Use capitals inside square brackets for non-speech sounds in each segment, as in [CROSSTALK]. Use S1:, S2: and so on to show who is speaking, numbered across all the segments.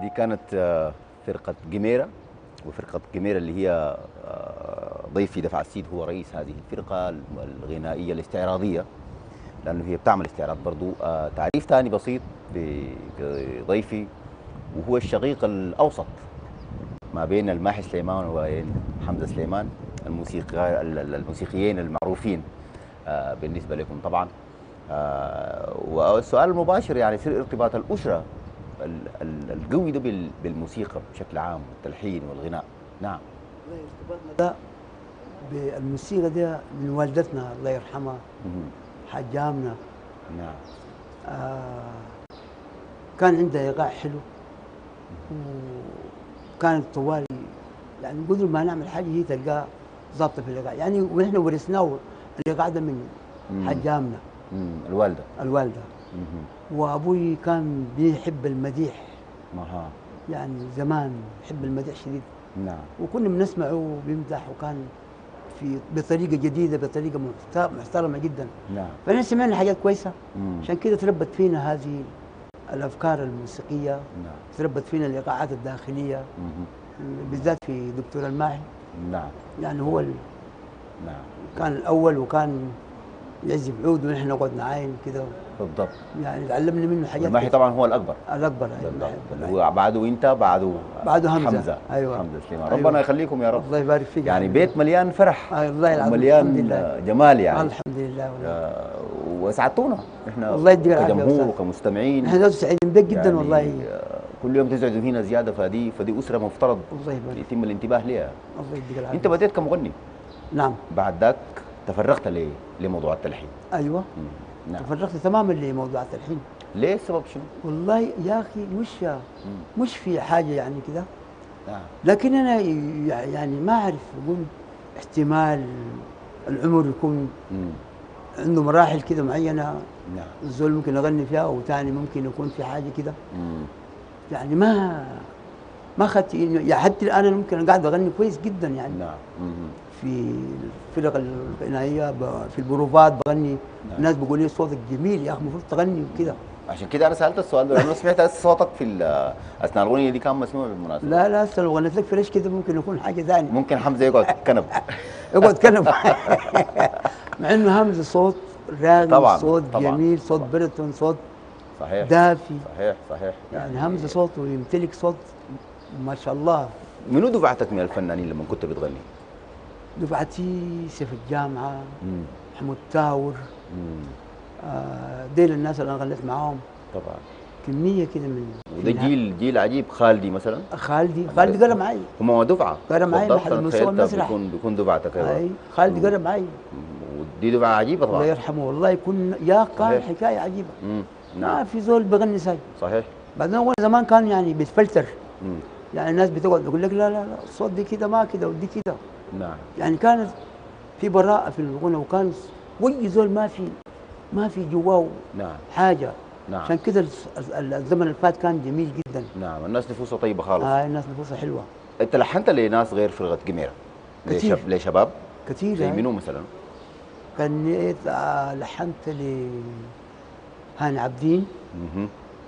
S1: دي كانت آه، فرقة جميرة وفرقة جميرة اللي هي آه، ضيفي دفع السيد هو رئيس هذه الفرقة الغنائية الاستعراضية لأنه هي بتعمل استعراض برضو. آه، تعريف ثاني بسيط بضيفي وهو الشقيق الأوسط ما بين الماحي سليمان وبين حمزة سليمان الموسيقى الموسيقيين المعروفين بالنسبة لكم طبعا. والسؤال المباشر يعني في ارتباط الأسرة ال- ال- القوي ده بال- بالموسيقى بشكل عام والتلحين والغناء. نعم.
S2: ارتباطنا ده بالموسيقى ده من والدتنا الله يرحمها. آمنة
S1: نعم.
S2: آه كان عندها إيقاع حلو. وكانت طوال يعني قدر ما نعمل حاجة هي تلقاها ظابطه في الإيقاع. يعني ونحن ورثناه الإيقاع ده من
S1: مم.
S2: حاجة امنه
S1: مم.
S2: وأبوي كان بيحب المديح.
S1: مها
S2: يعني زمان يحب المديح شديد.
S1: نعم.
S2: وكنا بنسمعه بيمدح وكان في بطريقة جديدة بطريقة محت- محترمة جدا.
S1: نعم.
S2: فاحنا سمعنا حاجات
S1: كويسة.
S2: عشان كده تربت فينا هذه الأفكار الموسيقية.
S1: نعم.
S2: تربت فينا الإيقاعات
S1: الداخلية.
S2: بالذات في دكتور الماحي.
S1: نعم.
S2: يعني هو ال-
S1: نعم.
S2: كان الأول وكان يعزف عود ونحن نقعد نعاين كده.
S1: بالضبط.
S2: يعني تعلمنا منه حاجات
S1: الماحي
S2: كتير.
S1: طبعا هو الأكبر.
S2: الأكبر أيوة،
S1: بالضبط. بعده إنت بعده
S2: بعده حمزة.
S1: حمزة.
S2: أيوة.
S1: حمزه سليمان.
S2: أيوة.
S1: ربنا يخليكم يا رب.
S2: الله يبارك فيك
S1: يعني. بيت مليان فرح.
S2: آه، الله العظيم
S1: مليان
S2: الحمد لله.
S1: جمال يعني.
S2: الحمد لله. والله
S1: واسعدتونا. إحنا
S2: الله يديك العافية يا
S1: كجمهور. وكمستمعين.
S2: نحن ذات سعيدين بك جدا
S1: يعني
S2: والله.
S1: آه، كل يوم تزعجوا هنا زيادة فدي فدي أسرة مفترض
S2: الله يبارك
S1: يتم الانتباه لها
S2: الله يديك العافية.
S1: أنت بديت كمغني.
S2: نعم.
S1: بعد ذاك تفرغت لموضوع التلحين.
S2: أيوه.
S1: مم. نعم
S2: تفرغت تماما لموضوع التلحين
S1: ليه السبب شنو؟
S2: والله يا أخي مش. مش في حاجة يعني كده
S1: نعم
S2: لكن أنا يعني ما أعرف أقول احتمال العمر يكون
S1: مم.
S2: عنده مراحل كده معينة
S1: نعم
S2: الزول ممكن اغني فيها وثاني ممكن يكون في حاجة كده. يعني ما ما اخذت يعني حتى الآن أنا ممكن قاعد أغني كويس جدا يعني
S1: نعم.
S2: في الفرق الغنائيه في البروفات بغني.
S1: نعم.
S2: الناس بيقولوا لي صوتك جميل يا أخي المفروض تغني وكده.
S1: عشان كده أنا سألت السؤال ده لأنه سمعت صوتك في أثناء الأغنية دي كان مسموع بالمناسبة.
S2: لا لا هسه لو غنيت لك فريش كده ممكن يكون حاجة ثانية.
S1: ممكن حمزة يقعد كنب. [LAUGHS]
S2: اقعد كلم [LAUGHS] مع إنه حمزة صوت راقي
S1: طبعاً،
S2: صوت
S1: طبعاً،
S2: جميل صوت
S1: طبعاً.
S2: baritone صوت
S1: صحيح
S2: دافي.
S1: صحيح صحيح.
S2: يعني حمزة صوته يمتلك صوت ما شاء الله.
S1: منو دفعتك من الفنانين لما كنت بتغني؟
S2: دفعتي سيف الجامعة
S1: مم.
S2: محمود تاور. آه، ديل الناس اللي أنا غنيت معاهم.
S1: طبعا.
S2: كمية كده من
S1: وده جيل جيل عجيب خالدي مثلا؟
S2: خالدي خالدي قرا معي
S1: هم دفعة؟
S2: قرا معي محل مستوى المسرح.
S1: بيكون بيكون دفعتك أيوه
S2: أي خالدي قرا معي
S1: ودي دفعة عجيبة
S2: الله
S1: طبعا
S2: يرحمه والله يكون يا
S1: صحيح.
S2: حكاية عجيبة.
S1: مم.
S2: ما
S1: نعم.
S2: في زول بغني ساي
S1: صحيح.
S2: بعدين اول زمان كان يعني بيتفلتر. يعني الناس بتقعد تقول لك لا لا لا الصوت دي كده ما كده ودي كده.
S1: نعم.
S2: يعني كانت في براءة في الغنى وكان وي زول ما في ما في جواه
S1: نعم.
S2: حاجة.
S1: نعم.
S2: عشان ال- الزمن اللي فات كان جميل جدا.
S1: نعم. الناس نفوسها طيبة خالص.
S2: آه الناس نفوسها حلوة.
S1: انت لحنت لناس غير فرقه جميره
S2: كتير.
S1: لشب... لشباب؟
S2: كثير
S1: زي
S2: يعني.
S1: منو مثلا؟
S2: غنيت آه لحنت ل هاني عبدين.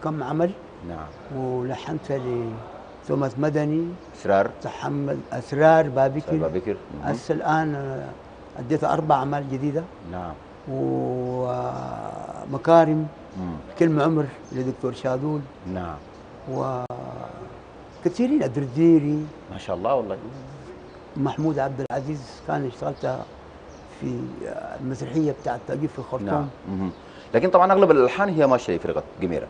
S2: كم عمل.
S1: نعم.
S2: ولحنت ل توماس مدني
S1: أسرار.
S2: محمد أسرار بابكر.
S1: سلمى بكر مهم.
S2: هسه الآن أديت أربع أعمال جديدة.
S1: نعم.
S2: ومكارم. كلمة عمر لدكتور شادول
S1: نعم.
S2: وكثيرين الدرديري
S1: ما شاء الله والله.
S2: محمود عبد العزيز كان اشتغلت في المسرحية بتاعت تأجيب في الخرطوم.
S1: نعم. لكن طبعا أغلب الألحان هي ماشية لفرقة جميره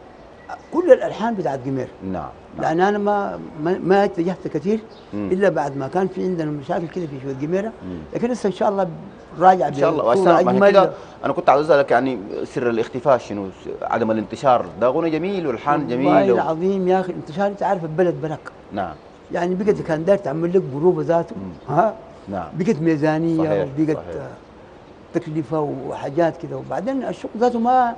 S2: كل الألحان بتاعت جمير.
S1: نعم نعم.
S2: لأن أنا ما ما, اتجهت كثير
S1: مم.
S2: إلا بعد ما كان في عندنا مشاكل كده في شوية جميرة.
S1: مم.
S2: لكن هسه إن شاء الله راجع
S1: إن شاء الله. كده. أنا كنت عاوز أسألك يعني سر الاختفاء شنو؟ عدم الانتشار. ده غنى جميل والحان
S2: والله
S1: جميل و...
S2: العظيم يا أخي انتشار أنت عارف البلد بلك.
S1: نعم.
S2: يعني بقت كان داير تعمل لك بروفة ذاته
S1: مم.
S2: ها؟
S1: نعم.
S2: بقت ميزانية
S1: صحيح،
S2: وبقت
S1: صحيح.
S2: تكلفة وحاجات كده. وبعدين الشغل ذاته ما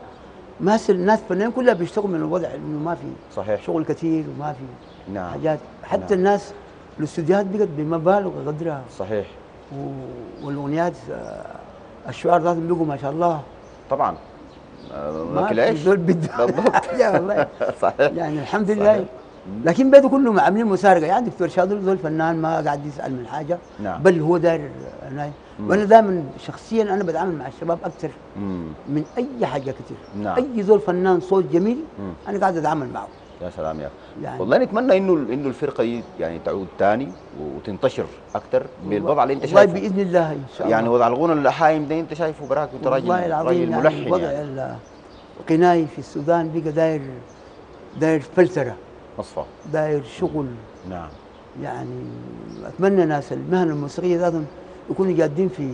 S2: ما الناس فنانين كلها بيشتغلوا من الوضع إنه ما في
S1: صحيح.
S2: شغل كثير وما في
S1: نعم.
S2: حاجات. حتى
S1: نعم.
S2: الناس الاستوديوهات بقت بمبالغ قدرها.
S1: صحيح.
S2: و- والأغنيات آه، الشعر ذاتهم بقوا ما شاء الله.
S1: طبعا. آه،
S2: ما بده
S1: بالضبط. [LAUGHS] [LAUGHS] صحيح.
S2: يعني الحمد لله
S1: صحيح.
S2: لكن بيته كلهم عاملين مسارقه يعني دكتور شاطر زول فنان ما قاعد يسأل من حاجة.
S1: نعم.
S2: بل هو داير وأنا دائما شخصيا أنا بتعامل مع الشباب أكثر
S1: مم.
S2: من أي حاجة كثير
S1: نعم.
S2: أي زول فنان صوت جميل
S1: مم.
S2: أنا قاعد أتعامل معه.
S1: يا سلام يا أخي.
S2: يعني-
S1: والله نتمنى إنه إنه الفرقة دي يعني تعود تاني وتنتشر أكثر بالوضع اللي أنت
S2: والله
S1: شايفه.
S2: بإذن الله إن شاء الله.
S1: يعني وضع الغنى اللحايم ده أنت شايفه براك أنت راجل
S2: والله العظيم
S1: راجل
S2: يعني
S1: ملحن
S2: وضع
S1: يعني.
S2: ال- الغنائي في السودان بقى داير داير فلتره
S1: مصفى
S2: داير شغل.
S1: نعم.
S2: يعني أتمنى ناس المهنه الموسيقية ذاتهم يكونوا جادين في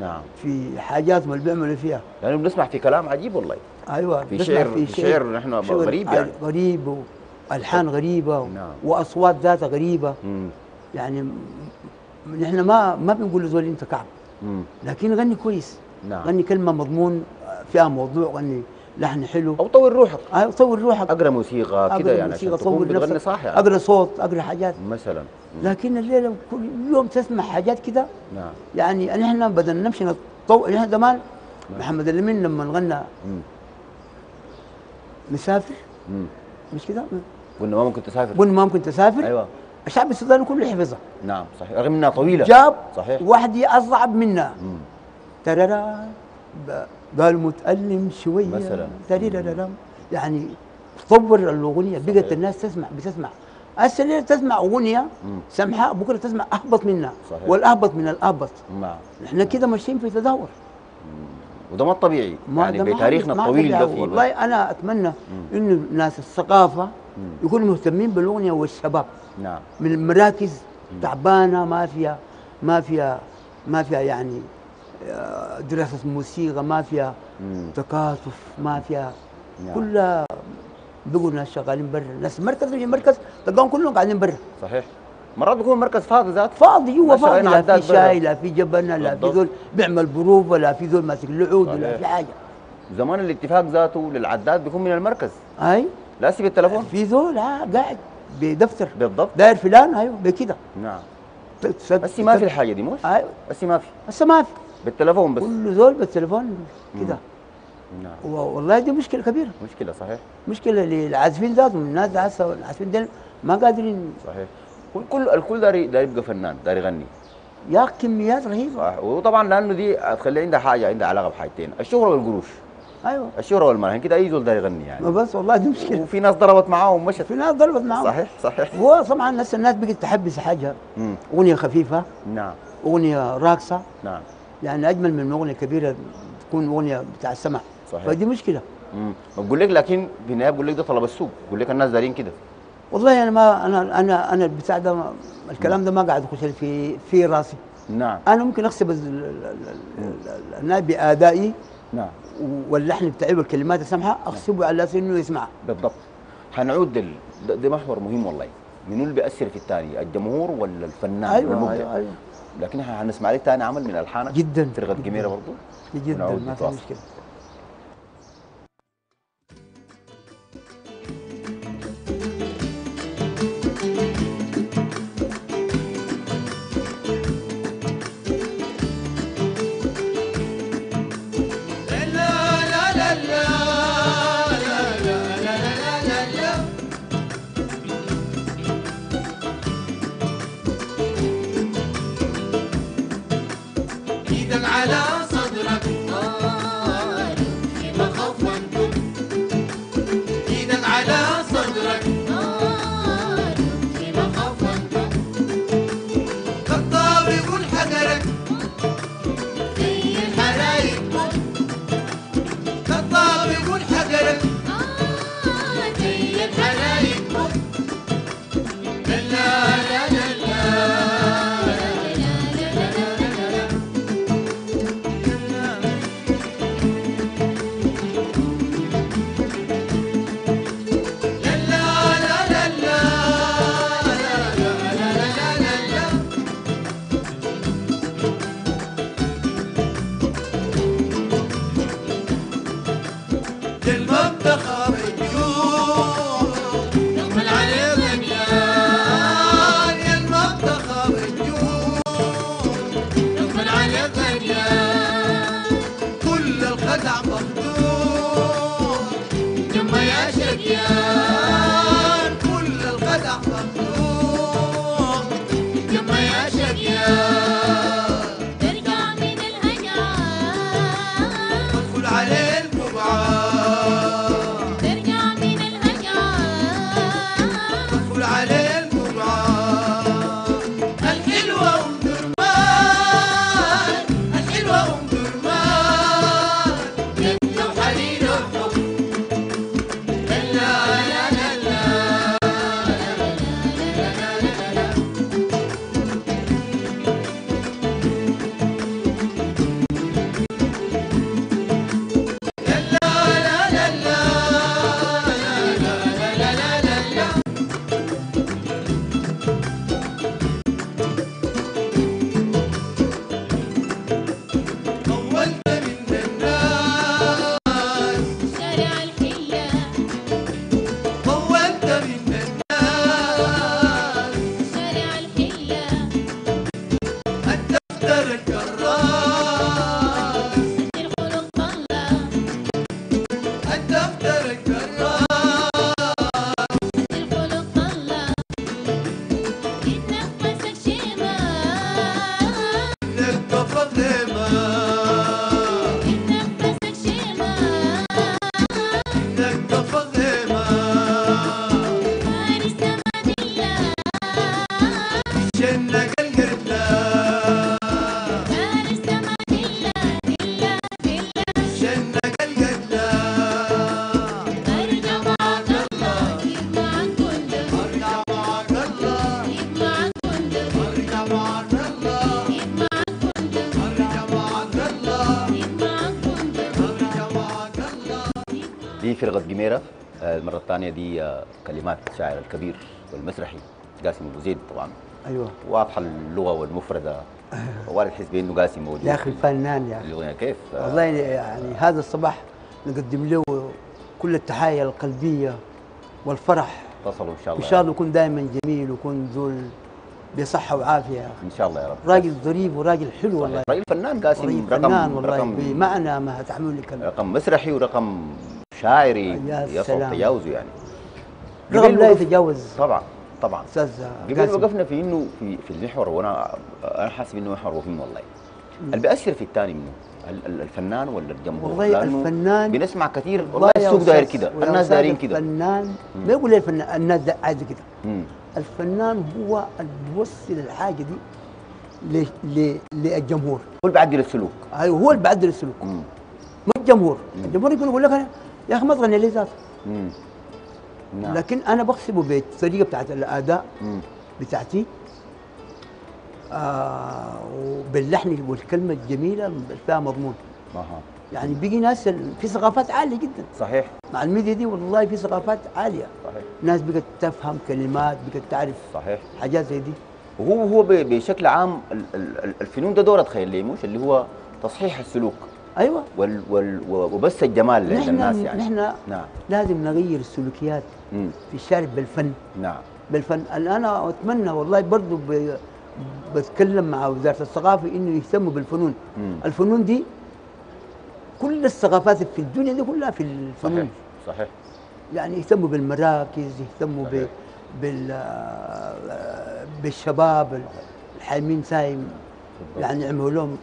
S1: نعم.
S2: في حاجاتهم اللي بيعملوا فيها.
S1: لأنه بنسمع في كلام عجيب والله.
S2: أيوه
S1: في شعر- في شعر. نحن غريب يعني.
S2: غريب والحان غريبة
S1: نعم.
S2: وأصوات ذاتها غريبة.
S1: مم.
S2: يعني نحن ما ما بنقول لزول أنت كعب.
S1: مم.
S2: لكن غني كويس.
S1: نعم.
S2: غني كلمة مضمون فيها موضوع غني لحن حلو.
S1: أو طور روحك.
S2: آه، طور روحك.
S1: أقرأ موسيقى كده يعني
S2: موسيقى،
S1: عشان تكون
S2: طور
S1: بتغني
S2: نفسك،
S1: صح يعني
S2: أقرأ صوت أقرأ حاجات.
S1: مثلا.
S2: لكن الليلة كل يوم تسمع حاجات كده.
S1: نعم.
S2: يعني نحن بدنا نمشي نتطور نحن زمان محمد الأمين لما غنى. مسافر.
S1: مم.
S2: مش كده؟
S1: قلنا ما ممكن تسافر
S2: قلنا ما ممكن تسافر
S1: أيوه.
S2: الشعب السوداني كله حفظها
S1: نعم صحيح. رغم إنها طويلة.
S2: جاب
S1: صحيح.
S2: واحد اصعب منها.
S1: مم.
S2: قال متألم شوية.
S1: مثلاً.
S2: يعني طور الأغنية بقت الناس تسمع بتسمع. هسه الليلة تسمع أغنية؟
S1: مم.
S2: سمحاء بكرة تسمع أهبط منها.
S1: صحيح.
S2: والأهبط من الأهبط.
S1: نعم.
S2: نحن كده ماشيين في تدهور.
S1: وده ما الطبيعي يعني
S2: ما
S1: بتاريخنا
S2: حدث- ما
S1: الطويل. ده
S2: والله أنا أتمنى إنه ناس الثقافة يكونوا مهتمين بالأغنية والشباب.
S1: نعم.
S2: من المراكز تعبانة ما فيها ما فيها ما فيها يعني دراسة موسيقى ما فيها
S1: مم.
S2: تكاتف ما فيها
S1: نعم.
S2: كلها بقوا ناس شغالين برا. ناس مركز يجي مركز تلقاهم كلهم قاعدين برا.
S1: صحيح. مرات بيكون مركز فاضي ذاته.
S2: فاضي
S1: ناس
S2: فاضي. لا في. شاي لا في جبنه لا في. ذول بيعمل بروفة لا في ذول ماسك العود ولا. في حاجة.
S1: زمان الاتفاق ذاته للعداد بيكون من المركز.
S2: أي.
S1: لا سيب التليفون
S2: في ذول آه قاعد بدفتر.
S1: بالضبط.
S2: داير فلان أيوه بكده
S1: نعم. بس ما في الحاجة دي مش
S2: أيوه.
S1: بس ما في.
S2: هسه ما في.
S1: بالتليفون بس.
S2: كل زول بالتليفون كده.
S1: نعم.
S2: والله دي مشكلة كبيرة.
S1: مشكلة صحيح.
S2: مشكلة للعازفين ذاتهم الناس العازفين دول ما قادرين.
S1: صحيح. كل كل الكل داري داري يبقى فنان داري يغني.
S2: يا كميات رهيبة.
S1: صح. وطبعا لأنه دي هتخلي عندها حاجة عندها علاقة بحاجتين الشهرة والقروش.
S2: أيوه.
S1: الشهره والمال كده أي زول داري يغني يعني.
S2: بس والله دي مشكلة.
S1: وفي ناس ضربت معاه ومشت.
S2: في ناس ضربت معهم
S1: صحيح صحيح.
S2: هو طبعا هسه الناس بقت تحبس
S1: حاجة.
S2: أغنية خفيفة.
S1: نعم.
S2: أغنية راقصة.
S1: نعم.
S2: يعني أجمل من أغنية كبيرة تكون أغنية بتاع السمع.
S1: صحيح.
S2: فدي مشكلة.
S1: مم. بقول لك لكن في النهاية بقول لك ده طلب السوق. بقول لك الناس دارين كده.
S2: والله أنا ما أنا أنا أنا البتاع ده الكلام ده ما قاعد يخش في في راسي.
S1: نعم.
S2: أنا ممكن احسب ال- ال- ال- ال- الناي بأدائي.
S1: نعم.
S2: واللحن بتاعي والكلمات السمحه احسبه على أساس إنه يسمع
S1: بالضبط. حنعود لل ده, ده محور مهم والله. منو اللي بيأثر في الثاني الجمهور ولا الفنان
S2: أيوه
S1: المبدع
S2: أيوه أيوه.
S1: لكن حنسمع لك ثاني عمل من الحانك
S2: جدا.
S1: فرقة
S2: جداً.
S1: جميلة برضه
S2: جدا ما في.
S1: مشكلة. جميرة آه، المرة الثانية دي آه، كلمات الشاعر الكبير والمسرحي قاسم أبو زيد طبعا.
S2: أيوه.
S1: واضحة اللغة والمفردة. [LAUGHS] وارد تحس بأنه قاسم موجود
S2: يا أخي فنان يا أخي.
S1: الأغنية كيف؟ آه،
S2: والله يعني هذا الصباح نقدم له كل التحايا القلبية والفرح.
S1: اتصلوا إن شاء
S2: إن
S1: الله
S2: شاء الله يكون دائما جميل ويكون ذو بصحة وعافية.
S1: إن شاء الله يا رب.
S2: راجل ظريف وراجل حلو والله.
S1: راجل فنان قاسم رقم
S2: فنان والله
S1: رقم
S2: بمعنى ما تحمل الكلمة
S1: رقم مسرحي ورقم شاعري يصل
S2: سلام.
S1: تجاوزه يعني.
S2: رغم لا يتجاوز.
S1: طبعا طبعا.
S2: أستاذ
S1: قبل وقفنا في إنه في في المحور وأنا أنا حاسس إنه محور مهم والله. اللي بيأثر في الثاني منه ال- ال- الفنان ولا الجمهور؟
S2: والله الفنان
S1: بنسمع كثير والله السوق داير كده الناس دايرين كده.
S2: الفنان ما يقول الفنان الناس عايزة كده. الفنان هو اللي بيوصل الحاجة دي ل- ل- للجمهور.
S1: هو اللي بيعدل السلوك.
S2: أيوه هو اللي بيعدل السلوك.
S1: مم.
S2: ما الجمهور. الجمهور يقول لك أنا يا أخي ما تغني لي ذاته.
S1: نعم.
S2: لكن أنا بحسبه بالطريقة بتاعت الأداء
S1: مم.
S2: بتاعتي. آه وباللحن والكلمة الجميلة اللي فيها مضمون.
S1: أها.
S2: يعني بيجي ناس في ثقافات عالية جدا.
S1: صحيح.
S2: مع الميديا دي والله في ثقافات عالية.
S1: صحيح.
S2: ناس بقت تفهم كلمات بقت تعرف
S1: صحيح.
S2: حاجات زي دي.
S1: وهو هو بشكل عام ال- ال- ال- الفنون ده دور تخيل لي مش اللي هو تصحيح السلوك.
S2: أيوه.
S1: وال وال وبس الجمال الناس يعني.
S2: نحن
S1: نعم.
S2: لازم نغير السلوكيات
S1: مم.
S2: في الشارع بالفن.
S1: نعم.
S2: بالفن. أنا أتمنى والله برضو ب... بتكلم مع وزارة الثقافة إنه يهتموا بالفنون.
S1: مم.
S2: الفنون دي كل الثقافات في الدنيا دي كلها في الفنون.
S1: صحيح. صحيح.
S2: يعني يهتموا بالمراكز يهتموا ب... بال بالشباب الحايمين سايم. يعني يعملوا لهم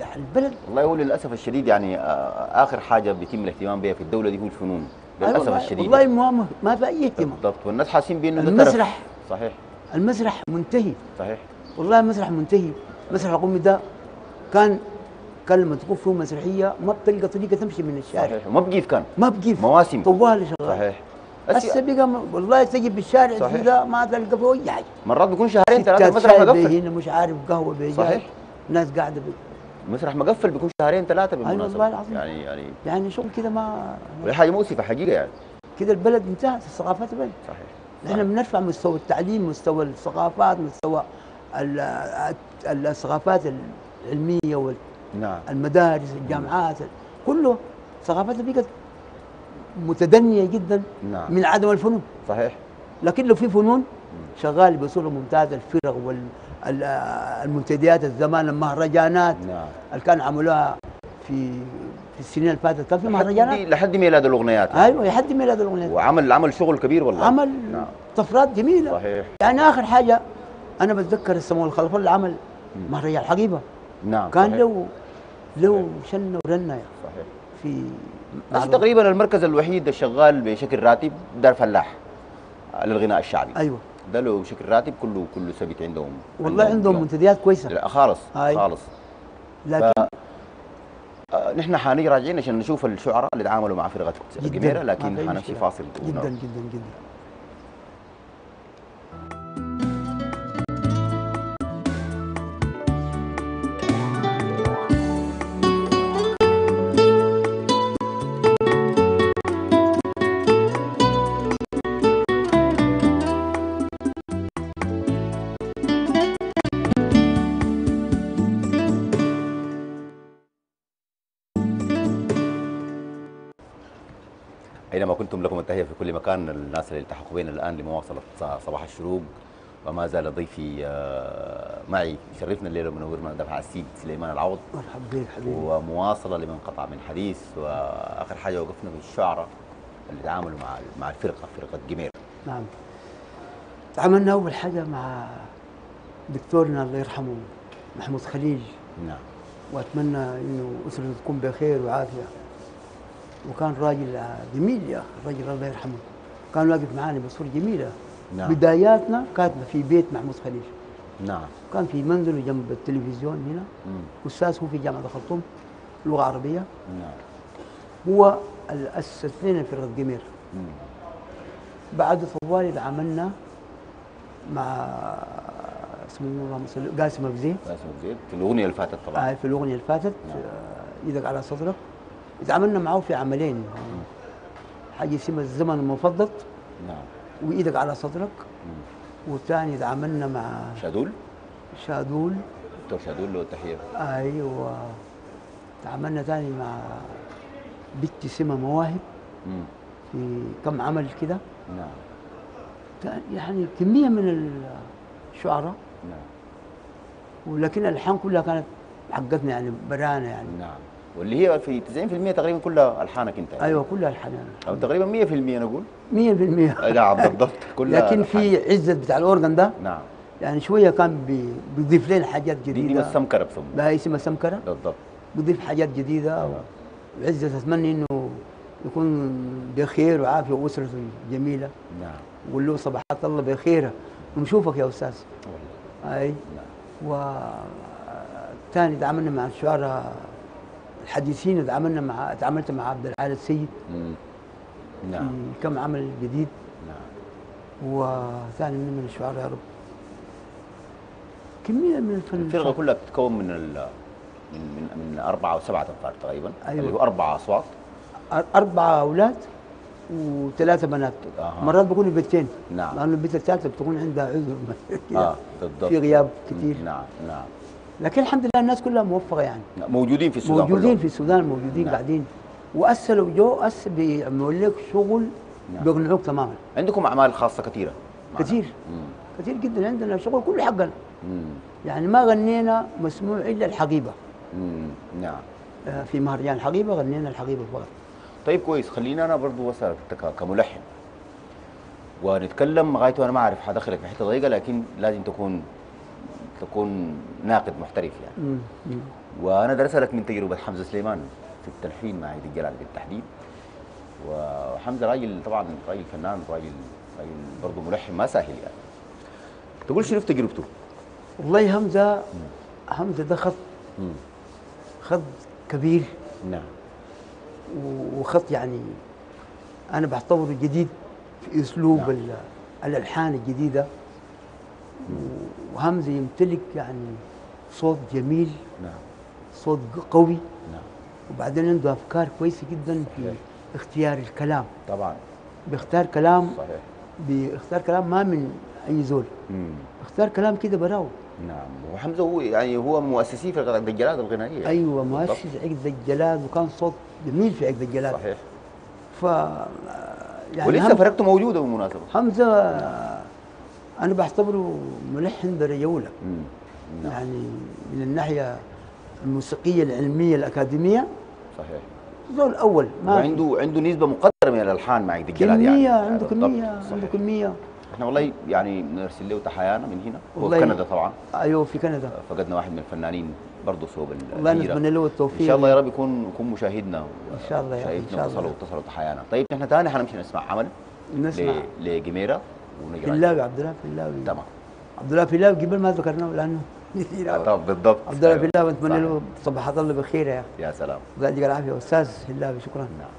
S2: يعني البلد.
S1: والله هو للأسف الشديد يعني آه، آخر حاجة بيتم الاهتمام بها في الدولة دي هو الفنون
S2: أيوة
S1: للأسف
S2: والله-
S1: الشديد
S2: والله ما ما في أي اهتمام.
S1: بالضبط والناس حاسين بأنه ده
S2: المسرح.
S1: صحيح.
S2: المسرح منتهي.
S1: صحيح.
S2: والله المسرح منتهي. مسرح القومي ده كان كان لما تكون فيه مسرحية ما بتلقى طريقة تمشي من الشارع.
S1: صحيح. وما بقيف كان.
S2: ما بقيف
S1: مواسم.
S2: طوال شغال
S1: صحيح.
S2: هسه بقى والله تجي بالشارع. كذا ما تلقى فيه أي حاجة.
S1: مرات بيكون شهرين
S2: ثلاثة
S1: مقفل
S2: بي هنا مش عارف قهوة بي
S1: صحيح.
S2: ناس قاعدة بي
S1: المسرح مقفل بيكون شهرين ثلاثة بالمناسبه
S2: والله العظيم.
S1: يعني يعني
S2: يعني شغل كده ما
S1: حاجة مؤسفه حقيقة يعني.
S2: كده البلد انتهت الثقافات بلد.
S1: صحيح.
S2: نحن بنرفع مستوى التعليم مستوى الثقافات مستوى ال- ال- الثقافات العلمية
S1: نعم.
S2: والمدارس الجامعات كله ثقافتنا بقت متدنية جدا
S1: نعم.
S2: من عدم الفنون.
S1: صحيح.
S2: لكن لو في فنون شغال بصورة ممتازة الفرق والمنتديات الزمان المهرجانات
S1: نعم.
S2: اللي كانوا عملوها في في السنين اللي فاتت كان في مهرجانات
S1: لحد ميلاد الأغنيات. يعني.
S2: أيوه لحد ميلاد الاغنيه
S1: وعمل عمل شغل كبير والله.
S2: عمل
S1: نعم.
S2: طفرات جميلة.
S1: صحيح.
S2: يعني آخر حاجة أنا بتذكر السمو الخلف اللي عمل مهرجان الحقيبه
S1: نعم
S2: كان
S1: صحيح.
S2: له له شنه ورنه يعني.
S1: صحيح.
S2: في
S1: بس تقريبا المركز الوحيد الشغال بشكل راتب دار فلاح للغناء الشعبي.
S2: أيوه.
S1: ده له بشكل راتب كله كله سبت عندهم
S2: والله عندهم
S1: يوم.
S2: منتديات كويسة
S1: لا خالص
S2: هاي.
S1: خالص
S2: لكن
S1: آه، نحن حنيجي راجعين عشان نشوف الشعراء اللي تعاملوا مع فرقة
S2: جداً.
S1: جميره
S2: ما
S1: لكن حنمشي. فاصل
S2: جدا جدا جدا
S1: كنتم لكم التحية في كل مكان. الناس اللي التحقوا بنا الآن لمواصلة صباح الشروق وما زال ضيفي آه، معي يشرفنا الليلة ومنورنا دفع السيد سليمان العوض.
S2: مرحبا بك حبيبي.
S1: ومواصلة لمن قطع من حديث. وآخر حاجة وقفنا في الشعراء اللي تعاملوا مع مع الفرقة فرقة جمير
S2: نعم. تعاملنا أول حاجة مع دكتورنا الله يرحمه محمود خليل.
S1: نعم.
S2: وأتمنى إنه اسرته تكون بخير وعافية. وكان راجل آه، جميل يا أخي الله يرحمه. كان واقف معانا بصورة جميلة.
S1: نعم.
S2: بداياتنا كانت في بيت محمود خليل.
S1: نعم.
S2: كان في منزله جنب التلفزيون هنا.
S1: مم.
S2: أستاذ هو في جامعة الخرطوم لغة عربية.
S1: نعم.
S2: هو اللي اسس لنا جمير.
S1: مم.
S2: بعد طوال عملنا مع اسمه اللهم صل قاسم أبو زيد.
S1: بس زيد في الأغنية اللي فاتت طبعا.
S2: آه في الأغنية اللي فاتت
S1: نعم.
S2: آه، إيدك على صدرك. اتعاملنا معه في عملين. حاجة اسمها الزمن المفضل.
S1: نعم.
S2: وإيدك على صدرك. والثاني تعاملنا مع
S1: شادول؟
S2: شادول.
S1: دكتور شادول له تحية.
S2: أيوه. تعاملنا ثاني مع بنت اسمها مواهب.
S1: مم.
S2: في كم عمل كده.
S1: نعم.
S2: يعني كمية من الشعراء.
S1: نعم.
S2: ولكن الالحان كلها كانت حقتنا يعني برانا يعني.
S1: نعم. واللي هي في 90% تقريبا كلها ألحانك أنت. يعني.
S2: أيوه كلها الحان
S1: أو تقريبا 100% نقول
S2: 100%
S1: نعم بالضبط. [LAUGHS] كلها
S2: لكن. في عزت بتاع الأورغن ده
S1: نعم.
S2: يعني شوية كان بي- بيضيف لنا حاجات
S1: دي دي
S2: جديده
S1: مسمكره بسموها
S2: بهاي اسمها سمكرة.
S1: بالضبط.
S2: بيضيف حاجات جديدة.
S1: أيوة.
S2: وعزت أتمنى إنه يكون بخير وعافية واسرته جميلة.
S1: نعم.
S2: وقول له صباحات الله بخيره ونشوفك يا أستاذ.
S1: والله.
S2: أي.
S1: نعم.
S2: و ثاني تعاملنا مع الشعراء الحديثين تعاملنا مع تعاملت مع عبد العال السيد.
S1: مم.
S2: في
S1: نعم
S2: كم عمل جديد.
S1: نعم.
S2: وثاني من الشعراء يا رب. كمية من الفن
S1: الفرقة كلها بتتكون من ال من من من أربعة أو سبعه أنفار تقريبا.
S2: أيوة.
S1: اللي هو أربع
S2: أصوات. أربعة أولاد وثلاثة بنات.
S1: أها.
S2: مرات بيكونوا بنتين
S1: نعم.
S2: لأنه البنت الثالثة بتكون عندها عذر. [LAUGHS]
S1: آه بالضبط.
S2: في غياب كثير
S1: نعم نعم.
S2: لكن الحمد لله الناس كلها موفقة يعني
S1: موجودين في السودان
S2: موجودين
S1: كلهم.
S2: في السودان موجودين
S1: نعم.
S2: قاعدين وأسلوا جو أس بيعملوا لك شغل
S1: نعم.
S2: بيقنعوك تماما
S1: عندكم أعمال خاصة كثيرة معنا.
S2: كثير
S1: مم.
S2: كثير جدا عندنا شغل كله حقنا
S1: مم.
S2: يعني ما غنينا مسموع إلا الحقيبة
S1: مم. نعم
S2: آه، في مهرجان الحقيبة غنينا الحقيبة فقط
S1: طيب كويس خليني أنا برضو أسألك أنت ك- كملحن ونتكلم لغاية وأنا ما أعرف حدخلك في حتة ضيقه لكن لازم تكون تكون ناقد محترف يعني. وأنا درس لك من تجربة حمزة سليمان في التلحين مع عيد الجلال بالتحديد وحمزة راجل طبعا راجل فنان راجل راجل برضه ملحن ما سهل يعني تقول شنو في تجربته؟
S2: والله همزة همزة ده خط
S1: مم.
S2: خط كبير
S1: نعم
S2: وخط يعني أنا بعتبره جديد في أسلوب
S1: نعم.
S2: ال- الألحان الجديدة وهمزة يمتلك يعني صوت جميل
S1: نعم.
S2: صوت قوي.
S1: نعم.
S2: وبعدين عنده أفكار كويسة جدا في
S1: صحيح.
S2: اختيار الكلام.
S1: طبعا.
S2: بيختار كلام
S1: صحيح.
S2: بيختار كلام ما من أي زول.
S1: مم.
S2: اختار كلام كده براو
S1: نعم. وحمزه هو يعني هو مؤسسي في الجلاد
S2: الغنائية.
S1: أيوه.
S2: مؤسس عقد الجلاد وكان صوت جميل في عقد الجلاد
S1: صحيح.
S2: ف يعني
S1: ولسه فرقته موجودة بالمناسبة.
S2: حمزه أنا بعتبره ملحن.
S1: نعم
S2: يعني من الناحية الموسيقية العلمية الأكاديمية.
S1: صحيح.
S2: زول أول ما
S1: وعنده عنده نسبة مقدره من الالحان مع عيد الجلاد يعني.
S2: عنده. كمية عنده. كمية.
S1: إحنا والله يعني نرسل له تحيانا من هنا. هو في كندا طبعا.
S2: أيوه في كندا.
S1: فقدنا واحد من الفنانين برضه صوب ال-
S2: والله
S1: الهيرة.
S2: نتمنى له التوفيق.
S1: إن شاء الله يا رب يكون يكون مشاهدنا
S2: إن شاء الله يا إن
S1: مشاهدنا
S2: شاء الله.
S1: اتصلوا تحيانا. طيب إحنا ثاني حنمشي نسمع عمل
S2: نسمع.
S3: ونجي
S2: فلاوي عبد الله فلاوي
S3: تمام.
S2: عبد الله فلاوي قبل ما ذكرناه لأنه [LAUGHS] كثير آه،
S3: طب بالضبط.
S2: عبد الله فلاوي نتمنى له صباح الله بخير يا أخي.
S3: يا سلام.
S2: الله يديك العافية أستاذ فلاوي شكرا.
S3: نعم.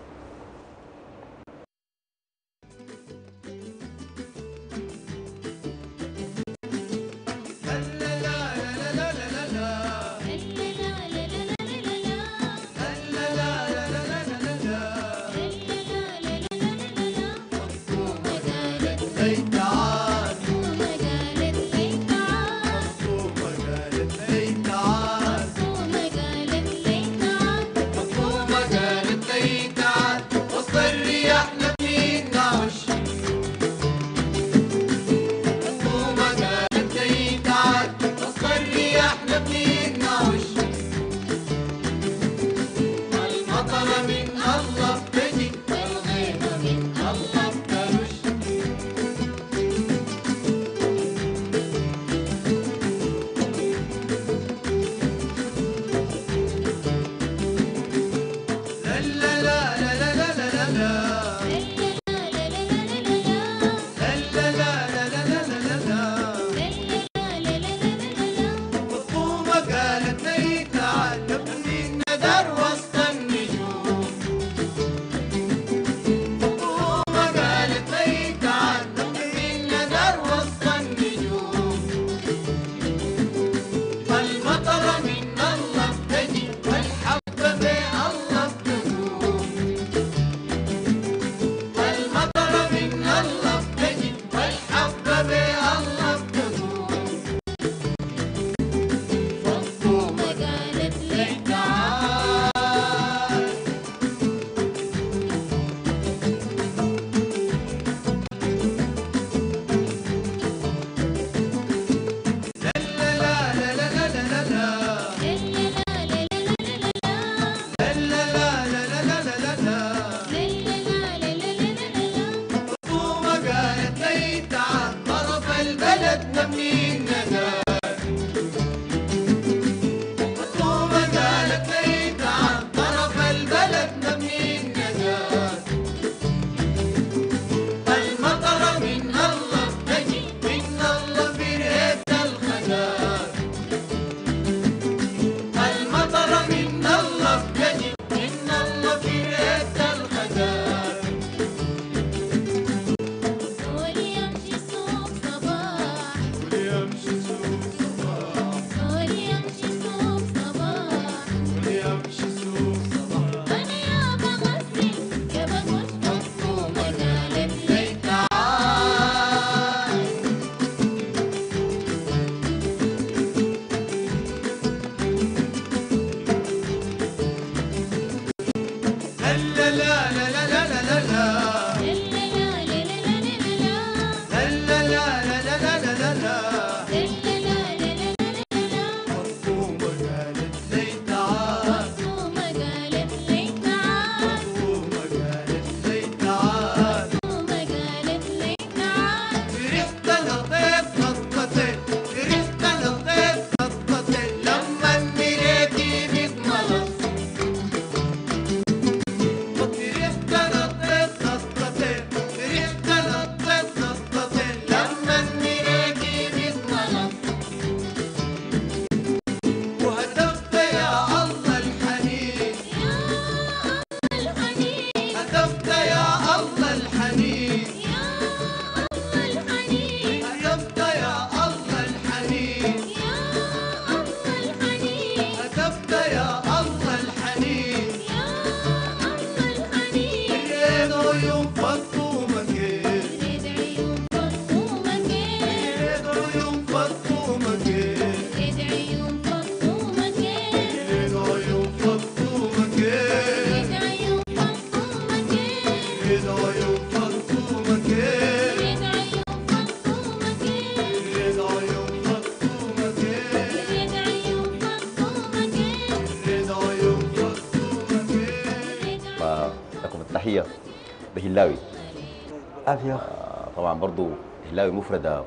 S3: هاي مفردة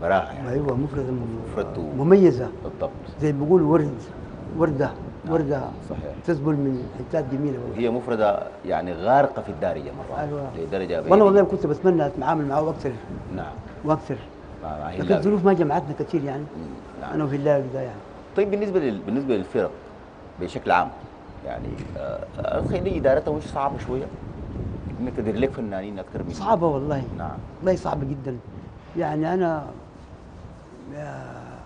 S3: براعة يعني.
S2: أيوة مفردة
S3: مفردة.
S2: مميزة.
S3: بالضبط.
S2: زي ما بيقولوا ورد وردة نعم، وردة
S1: صحيح.
S2: تزبل من حتات جميلة والله.
S1: هي مفردة يعني غارقة في الدارجة مرة
S2: أيوة.
S1: لدرجة
S2: والله والله كنت بتمنى أتعامل معه أكثر
S1: نعم. وأكثر.
S2: لكن الظروف ما جمعتنا كثير يعني.
S1: نعم.
S2: أنا وفي الله ده يعني.
S1: طيب بالنسبة لل... بالنسبة للفرق بشكل عام يعني آه، خلي إدارتها مش صعبة شوية؟ انك تدير لك فنانين أكثر من
S2: صعبة والله.
S1: نعم.
S2: والله صعبة جدا. يعني أنا آه،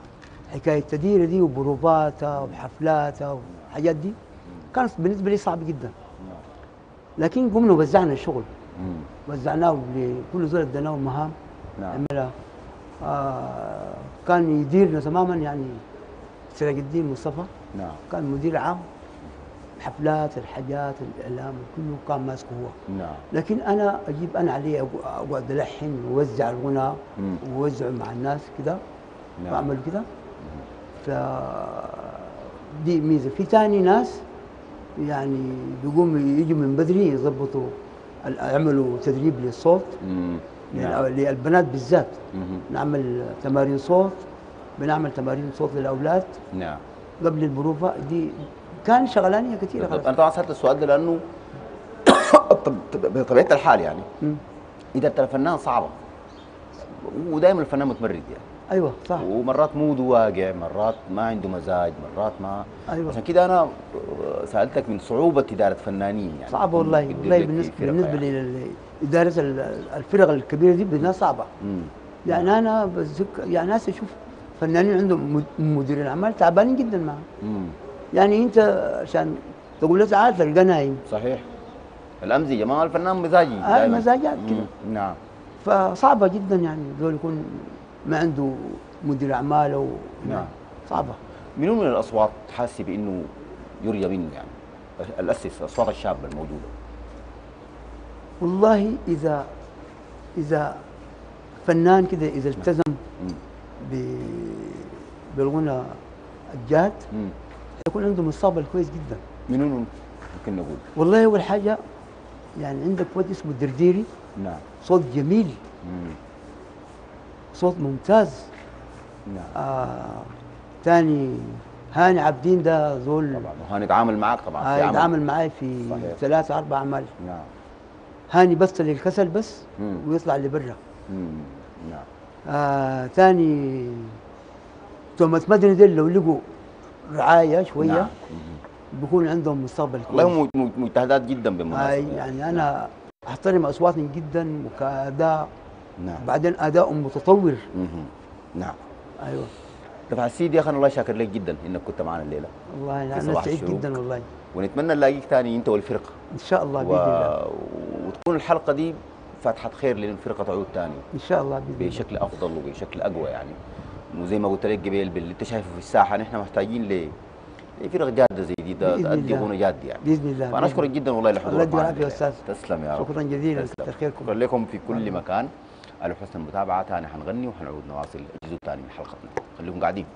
S2: حكاية تدير دي وبروفاتها وحفلاتها والحاجات دي كانت بالنسبة لي صعبة جدا. لكن قمنا وزعنا الشغل. وزعناه لكل زول اديناه مهام.
S1: نعم.
S2: آه كان يديرنا تماما يعني سراج الدين مصطفى.
S1: نعم.
S2: كان مدير عام. حفلات الحاجات الإعلام كله كان ماسكه هو.
S1: نعم.
S2: لكن أنا أجيب أنا علي أقعد ألحن وأوزع الغنى
S1: مم.
S2: وأوزعه مع الناس كده
S1: نعم.
S2: وأعمل كده. ف دي ميزة. في تاني ناس يعني بيقوموا يجوا من بدري يظبطوا يعملوا تدريب للصوت.
S1: نعم.
S2: للبنات بالذات. نعمل تمارين صوت بنعمل تمارين صوت للأولاد.
S1: نعم.
S2: قبل البروفة دي كان شغلانية
S1: كثيرة.
S2: خلاص
S1: أنا طبعا سألت السؤال ده لأنه طب- [COUGHS] طب- بطبيعة الحال يعني
S2: مم.
S1: اداره الفنان صعبه ودائما الفنان متمرد يعني
S2: أيوه صح
S1: ومرات موده واقع مرات ما عنده مزاج مرات ما
S2: أيوة.
S1: عشان كده أنا سألتك من صعوبة إدارة فنانين يعني
S2: صعبة والله والله
S1: بالنسبة
S2: بالنسبة
S1: يعني.
S2: لإدارة الفرق الكبيرة دي بدنا صعبة
S1: مم.
S2: يعني أنا بذك يعني ناس أشوف فنانين عندهم مد- مديرين أعمال تعبانين جدا معهم
S1: مم.
S2: يعني انت عشان تقول له تعال تلقى نايم
S1: صحيح الامزجه ما الفنان مزاجي
S2: آه،
S1: دايماً.
S2: مزاجات. كده.
S1: نعم
S2: فصعبة جدا يعني دول يكون ما عنده مدير اعمال أو
S1: نعم.
S2: صعبة
S1: منو من الأصوات حاسة بإنه يرجى منه يعني الأسس الأصوات الشابة الموجودة
S2: والله إذا إذا فنان كده إذا التزم
S1: مم.
S2: ب- بالغنى الجاد. يكون عنده مستقبل كويس جدا.
S1: منو ممكن نقول.
S2: والله أول حاجة يعني عندك واد اسمه الدرديري.
S1: نعم.
S2: صوت جميل.
S1: مم.
S2: صوت ممتاز.
S1: نعم.
S2: آه تاني هاني عابدين ده زول.
S1: طبعا. وهنتعامل معك طبعا في
S2: آه
S1: عمل.
S2: يتعامل معي في
S1: صحيح.
S2: ثلاثة أربع أعمال.
S1: نعم.
S2: هاني بس للكسل بس
S1: مم.
S2: ويطلع لبرا
S1: مم. نعم.
S2: آه تاني توماس مدني ديل لو لقوا رعاية شوية.
S1: نعم.
S2: بيكون عندهم مستقبل
S1: والله
S2: كويس
S1: هم مج- مجتهدات جدا بالمناسبه
S2: آه يعني أنا أحترم أصواتهم جدا وكأداء
S1: نعم.
S2: بعدين أدائهم متطور.
S1: نعم.
S2: أيوه.
S1: دفع سيدي يا أخي الله شاكر لك جدا إنك كنت معنا الليلة.
S2: والله
S1: في
S2: أنا سعيد. جدا والله.
S1: ونتمنى نلاقيك ثاني أنت والفرقة.
S2: إن شاء الله
S1: و...
S2: بإذن الله.
S1: وتكون الحلقة دي فاتحة خير للفرقة تعود ثاني
S2: إن شاء الله بإذن الله.
S1: بشكل أفضل وبشكل أقوى يعني. وزي ما قلت لك قبل باللي انت شايفه في الساحة نحن محتاجين ل لفرق جادة زي دي ده
S2: الله.
S1: غنى جاد يعني.
S2: بإذن الله
S1: فأنا أشكرك جدا والله لحضورك
S2: الله يديك. أستاذ.
S1: تسلم يا رب.
S2: شكرا جزيلا. كتر خيركم
S1: شكرا لكم في كل مكان. على حسن المتابعة ثاني حنغني وحنعود نواصل الجزء الثاني من حلقتنا. خليكم قاعدين.